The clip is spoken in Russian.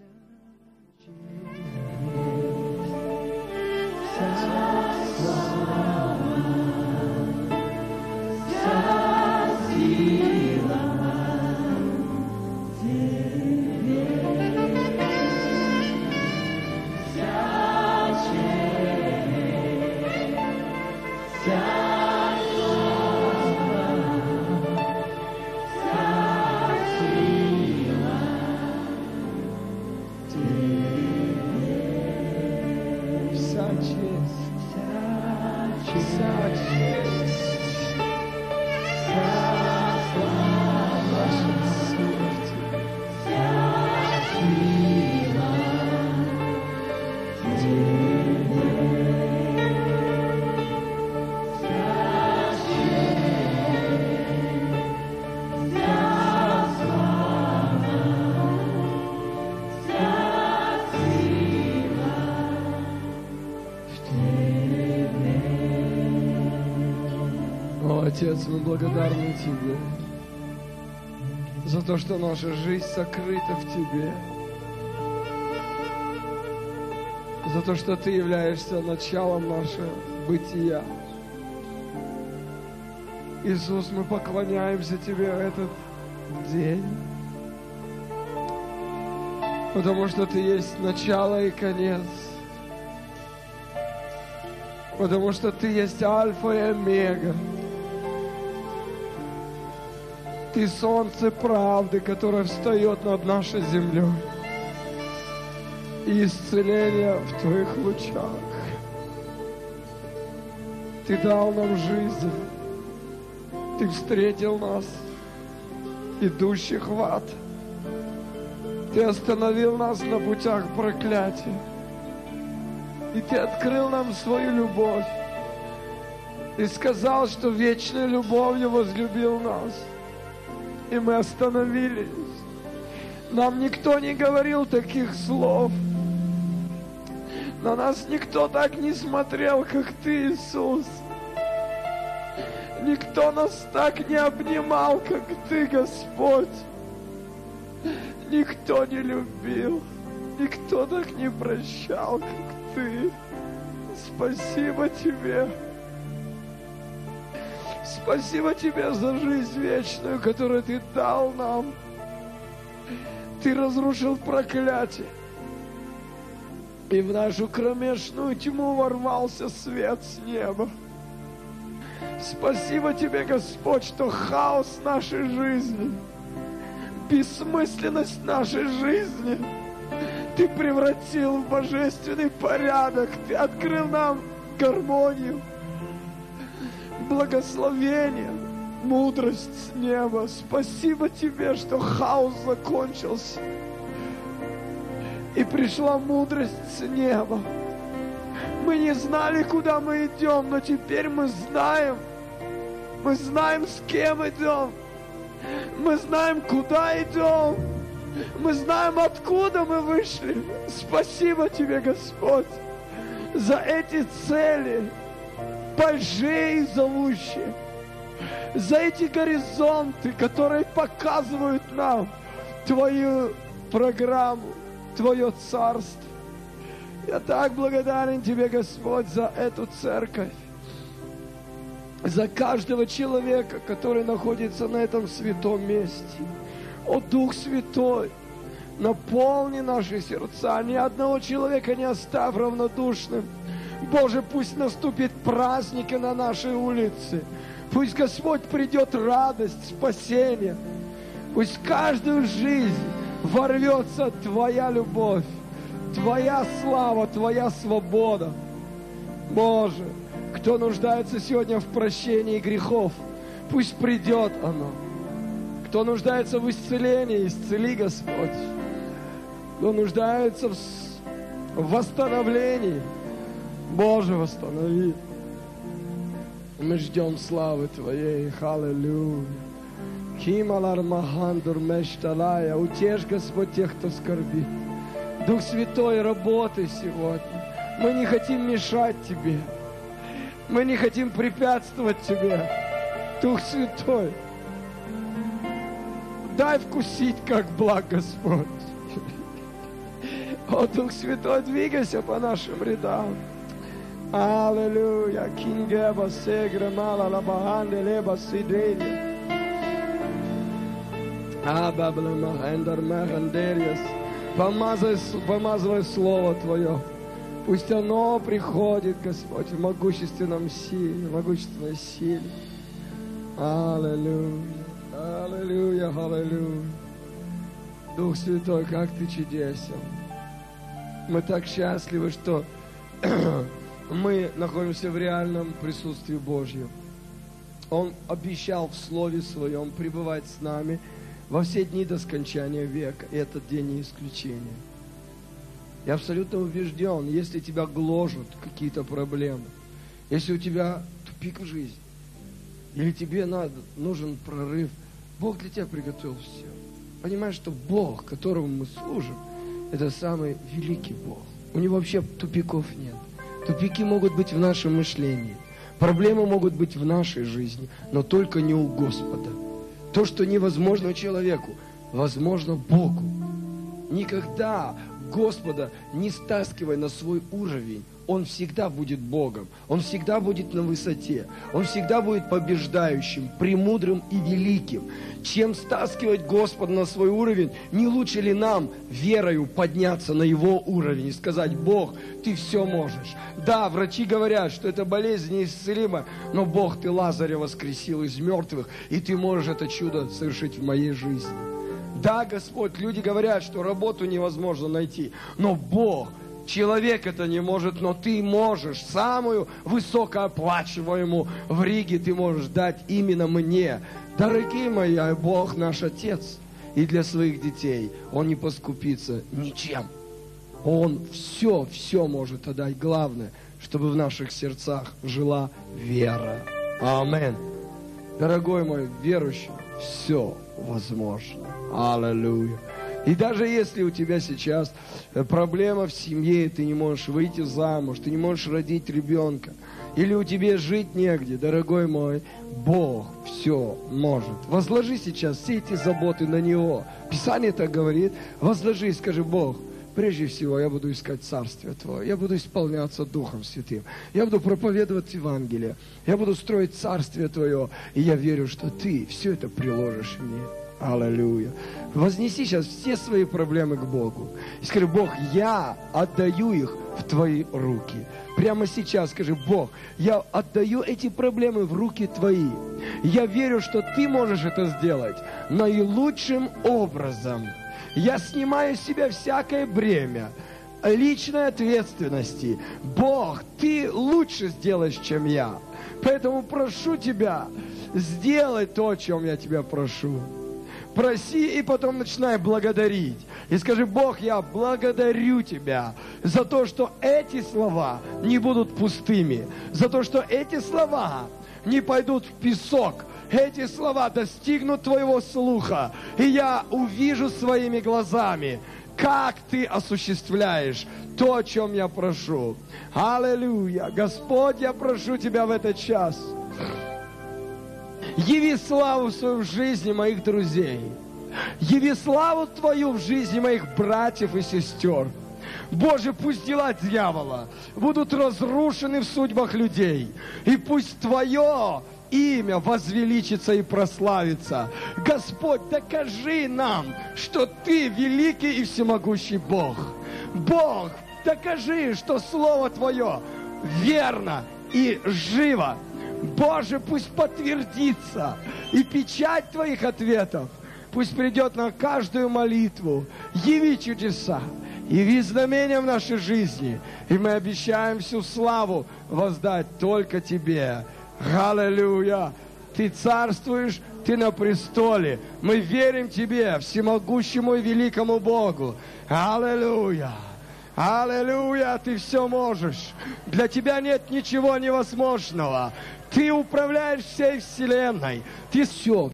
家。Jesus. Отец, мы благодарны Тебе за то, что наша жизнь сокрыта в Тебе. За то, что Ты являешься началом нашего бытия. Иисус, мы поклоняемся Тебе в этот день. Потому что Ты есть начало и конец. Потому что Ты есть Альфа и Омега. Ты солнце правды, которое встает над нашей землей. И исцеление в Твоих лучах. Ты дал нам жизнь. Ты встретил нас, идущих в ад. Ты остановил нас на путях проклятия. И Ты открыл нам свою любовь. И сказал, что вечной любовью возлюбил нас. И мы остановились. Нам никто не говорил таких слов. На нас никто так не смотрел, как Ты, Иисус. Никто нас так не обнимал, как Ты, Господь. Никто не любил. Никто так не прощал, как Ты. Спасибо Тебе. Спасибо Тебе за жизнь вечную, которую Ты дал нам. Ты разрушил проклятие. И в нашу кромешную тьму ворвался свет с неба. Спасибо Тебе, Господь, что хаос нашей жизни, бессмысленность нашей жизни Ты превратил в божественный порядок. Ты открыл нам гармонию, благословение, мудрость с неба. Спасибо Тебе, что хаос закончился. И пришла мудрость с неба. Мы не знали, куда мы идем, но теперь мы знаем. Мы знаем, с кем идем. Мы знаем, куда идем. Мы знаем, откуда мы вышли. Спасибо Тебе, Господь, за эти цели, большие и зовущие, за эти горизонты, которые показывают нам Твою программу, Твое царство. Я так благодарен Тебе, Господь, за эту церковь, за каждого человека, который находится на этом святом месте. О, Дух Святой, наполни наши сердца, ни одного человека не оставь равнодушным. Боже, пусть наступит праздник на нашей улице. Пусть, Господь, придет радость, спасение. Пусть каждую жизнь ворвется Твоя любовь, Твоя слава, Твоя свобода. Боже, кто нуждается сегодня в прощении грехов, пусть придет оно. Кто нуждается в исцелении, исцели, Господь. Кто нуждается в восстановлении, Боже, восстанови. Мы ждем славы Твоей. Аллилуйя. Кималар Махандур Мешталая. Утешь, Господь, тех, кто скорбит. Дух Святой, работай сегодня. Мы не хотим мешать Тебе. Мы не хотим препятствовать Тебе. Дух Святой, дай вкусить, как благ Господь. О, Дух Святой, двигайся по нашим рядам. Аллилуйя. Кингеба сегре мала лабаханде леба сиденья. Помазывай, помазывай Слово Твое. Пусть оно приходит, Господь, в могущественном силе, в могущественной силе. Аллилуйя, аллилуйя, аллилуйя. Дух Святой, как Ты чудесен. Мы так счастливы, что мы находимся в реальном присутствии Божьем. Он обещал в Слове Своем пребывать с нами – во все дни до скончания века. И этот день не исключение. Я абсолютно убежден, если тебя гложут какие-то проблемы, если у тебя тупик в жизни, или тебе надо, нужен прорыв, Бог для тебя приготовил все. Понимаешь, что Бог, которому мы служим, это самый великий Бог. У него вообще тупиков нет. Тупики могут быть в нашем мышлении. Проблемы могут быть в нашей жизни, но только не у Господа. То, что невозможно человеку, возможно Богу. Никогда Господа не стаскивай на свой уровень. Он всегда будет Богом. Он всегда будет на высоте. Он всегда будет побеждающим, премудрым и великим. Чем стаскивать Господа на свой уровень, не лучше ли нам верою подняться на Его уровень и сказать, Бог, Ты все можешь. Да, врачи говорят, что эта болезнь неисцелима, но Бог, Ты Лазаря воскресил из мертвых, и Ты можешь это чудо совершить в моей жизни. Да, Господь, люди говорят, что работу невозможно найти, но Бог – Человек это не может, но ты можешь. Самую высокооплачиваемую в Риге ты можешь дать именно мне. Дорогие мои, а Бог наш Отец. И для своих детей Он не поскупится ничем. Он все, все может отдать. Главное, чтобы в наших сердцах жила вера. Амин. Дорогой мой верующий, все возможно. Аллилуйя. И даже если у тебя сейчас э, проблема в семье, ты не можешь выйти замуж, ты не можешь родить ребенка, или у тебя жить негде, дорогой мой, Бог все может. Возложи сейчас все эти заботы на Него. Писание так говорит, возложи скажи, Бог, прежде всего я буду искать Царствие Твое, я буду исполняться Духом Святым, я буду проповедовать Евангелие, я буду строить Царствие Твое, и я верю, что Ты все это приложишь мне. Аллилуйя. Вознеси сейчас все свои проблемы к Богу. И скажи, Бог, я отдаю их в Твои руки. Прямо сейчас скажи, Бог, я отдаю эти проблемы в руки Твои. Я верю, что Ты можешь это сделать наилучшим образом. Я снимаю с себя всякое бремя личной ответственности. Бог, Ты лучше сделаешь, чем я. Поэтому прошу Тебя, сделай то, о чем я Тебя прошу проси и потом начинай благодарить. И скажи, Бог, я благодарю Тебя за то, что эти слова не будут пустыми, за то, что эти слова не пойдут в песок, эти слова достигнут Твоего слуха, и я увижу своими глазами, как Ты осуществляешь то, о чем я прошу. Аллилуйя! Господь, я прошу Тебя в этот час – Яви славу свою в жизни моих друзей. Яви славу Твою в жизни моих братьев и сестер. Боже, пусть дела дьявола будут разрушены в судьбах людей. И пусть Твое имя возвеличится и прославится. Господь, докажи нам, что Ты великий и всемогущий Бог. Бог, докажи, что Слово Твое верно и живо Боже, пусть подтвердится и печать Твоих ответов, пусть придет на каждую молитву. Яви чудеса, яви знамения в нашей жизни, и мы обещаем всю славу воздать только Тебе. Аллилуйя! Ты царствуешь, Ты на престоле. Мы верим Тебе, всемогущему и великому Богу. Аллилуйя! Аллилуйя, ты все можешь. Для тебя нет ничего невозможного. Ты управляешь всей вселенной. Ты все,